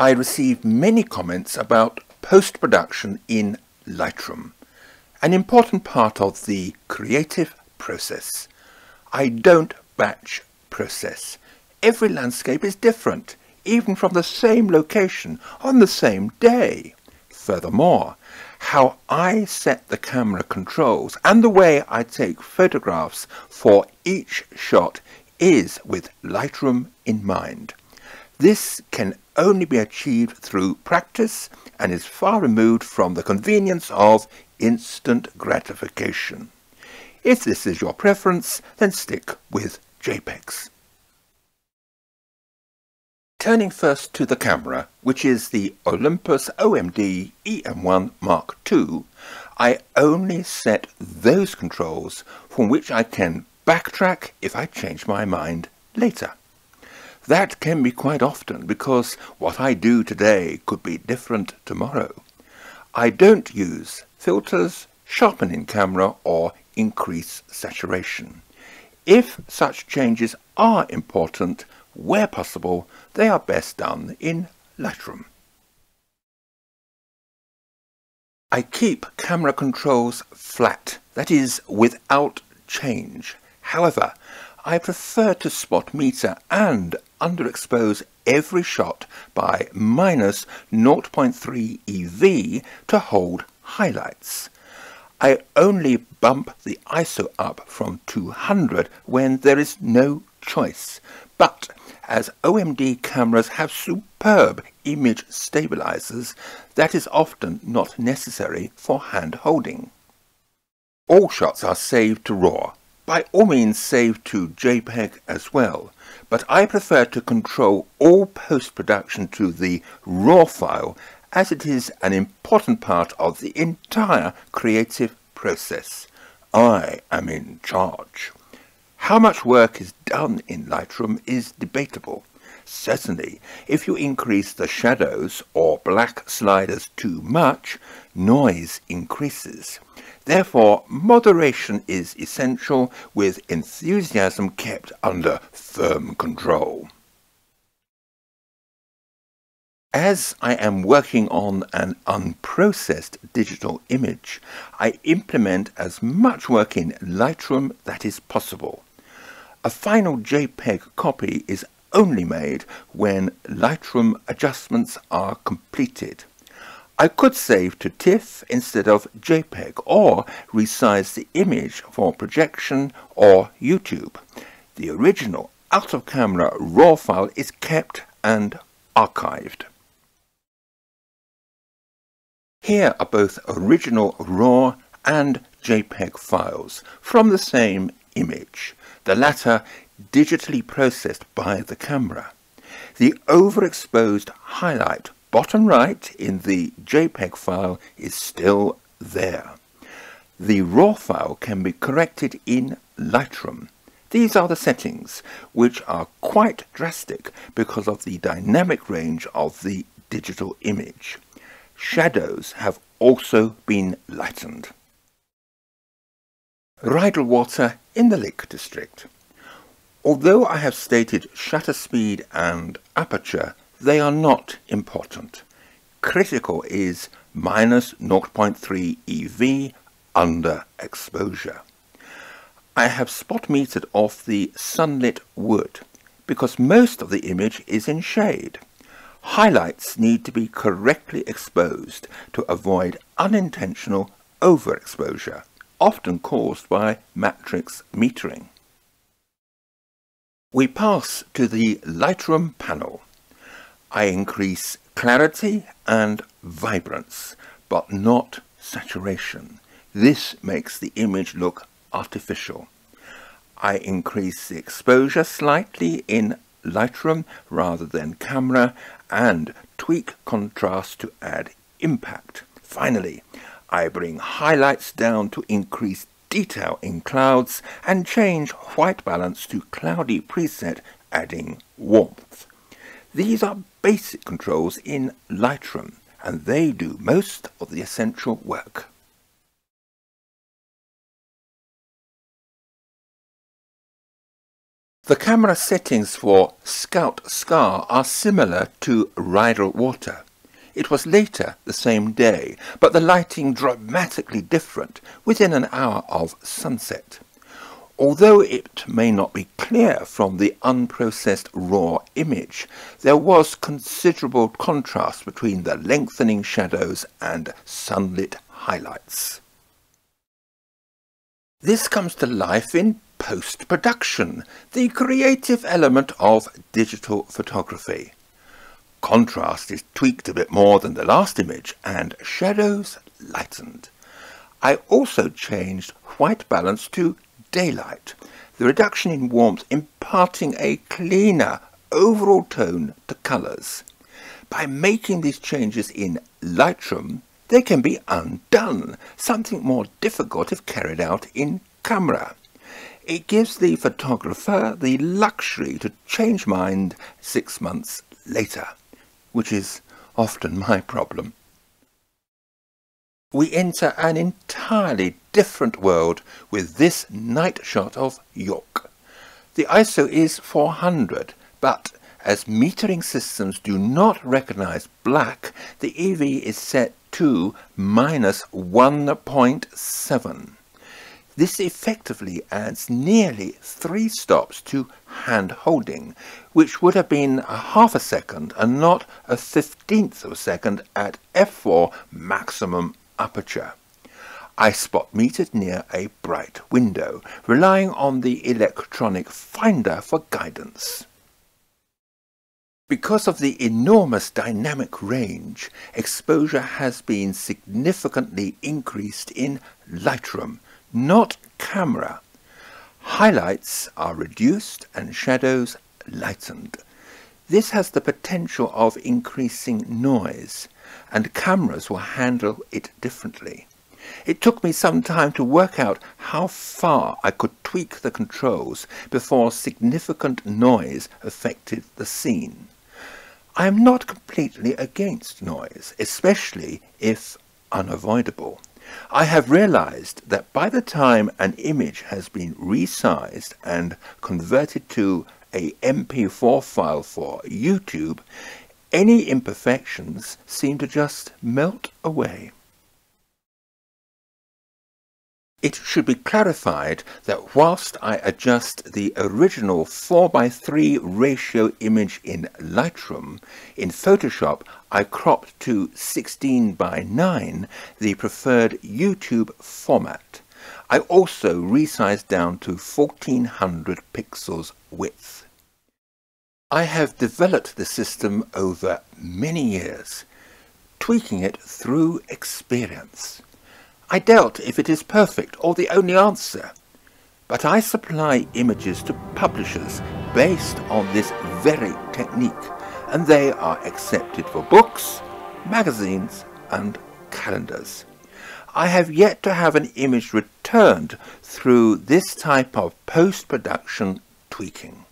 I received many comments about post-production in Lightroom, an important part of the creative process. I don't batch process. Every landscape is different, even from the same location on the same day. Furthermore, how I set the camera controls and the way I take photographs for each shot is with Lightroom in mind. This can only be achieved through practice and is far removed from the convenience of instant gratification. If this is your preference, then stick with JPEGs. Turning first to the camera, which is the Olympus OMD EM1 Mark II, I only set those controls from which I can backtrack if I change my mind later. That can be quite often because what I do today could be different tomorrow. I don't use filters, sharpening camera or increase saturation. If such changes are important, where possible, they are best done in Lightroom. I keep camera controls flat, that is, without change. However, I prefer to spot meter and underexpose every shot by minus 0.3 EV to hold highlights. I only bump the ISO up from 200 when there is no choice, but as OMD cameras have superb image stabilizers, that is often not necessary for hand holding. All shots are saved to RAW, by all means save to JPEG as well, but I prefer to control all post-production to the RAW file as it is an important part of the entire creative process. I am in charge. How much work is done in Lightroom is debatable. Certainly, if you increase the shadows or black sliders too much, noise increases. Therefore, moderation is essential with enthusiasm kept under firm control. As I am working on an unprocessed digital image, I implement as much work in Lightroom that is possible. A final JPEG copy is only made when Lightroom adjustments are completed. I could save to TIFF instead of JPEG or resize the image for projection or YouTube. The original out-of-camera RAW file is kept and archived. Here are both original RAW and JPEG files from the same image, the latter digitally processed by the camera. The overexposed highlight bottom right in the JPEG file is still there. The RAW file can be corrected in Lightroom. These are the settings, which are quite drastic because of the dynamic range of the digital image. Shadows have also been lightened. Rydal water in the Lake District. Although I have stated shutter speed and aperture they are not important. Critical is minus 0.3 EV under exposure. I have spot metered off the sunlit wood because most of the image is in shade. Highlights need to be correctly exposed to avoid unintentional overexposure, often caused by matrix metering. We pass to the Lightroom panel. I increase clarity and vibrance, but not saturation. This makes the image look artificial. I increase the exposure slightly in Lightroom rather than camera and tweak contrast to add impact. Finally, I bring highlights down to increase detail in clouds and change white balance to cloudy preset adding warmth. These are basic controls in Lightroom, and they do most of the essential work. The camera settings for Scout Scar are similar to Rydal Water. It was later the same day, but the lighting dramatically different within an hour of sunset. Although it may not be clear from the unprocessed raw image, there was considerable contrast between the lengthening shadows and sunlit highlights. This comes to life in post-production, the creative element of digital photography. Contrast is tweaked a bit more than the last image and shadows lightened. I also changed white balance to daylight, the reduction in warmth imparting a cleaner overall tone to colours. By making these changes in Lightroom, they can be undone, something more difficult if carried out in camera. It gives the photographer the luxury to change mind six months later, which is often my problem we enter an entirely different world with this night shot of York. The ISO is 400, but as metering systems do not recognize black, the EV is set to minus 1.7. This effectively adds nearly three stops to hand holding, which would have been a half a second and not a fifteenth of a second at f4 maximum aperture. I spot metered near a bright window, relying on the electronic finder for guidance. Because of the enormous dynamic range, exposure has been significantly increased in Lightroom, not camera. Highlights are reduced and shadows lightened. This has the potential of increasing noise, and cameras will handle it differently. It took me some time to work out how far I could tweak the controls before significant noise affected the scene. I am not completely against noise, especially if unavoidable. I have realized that by the time an image has been resized and converted to a MP4 file for YouTube, any imperfections seem to just melt away. It should be clarified that whilst I adjust the original 4x3 ratio image in Lightroom, in Photoshop I cropped to 16 by 9 the preferred YouTube format. I also resized down to 1400 pixels width. I have developed the system over many years, tweaking it through experience. I doubt if it is perfect or the only answer, but I supply images to publishers based on this very technique, and they are accepted for books, magazines, and calendars. I have yet to have an image returned through this type of post-production tweaking.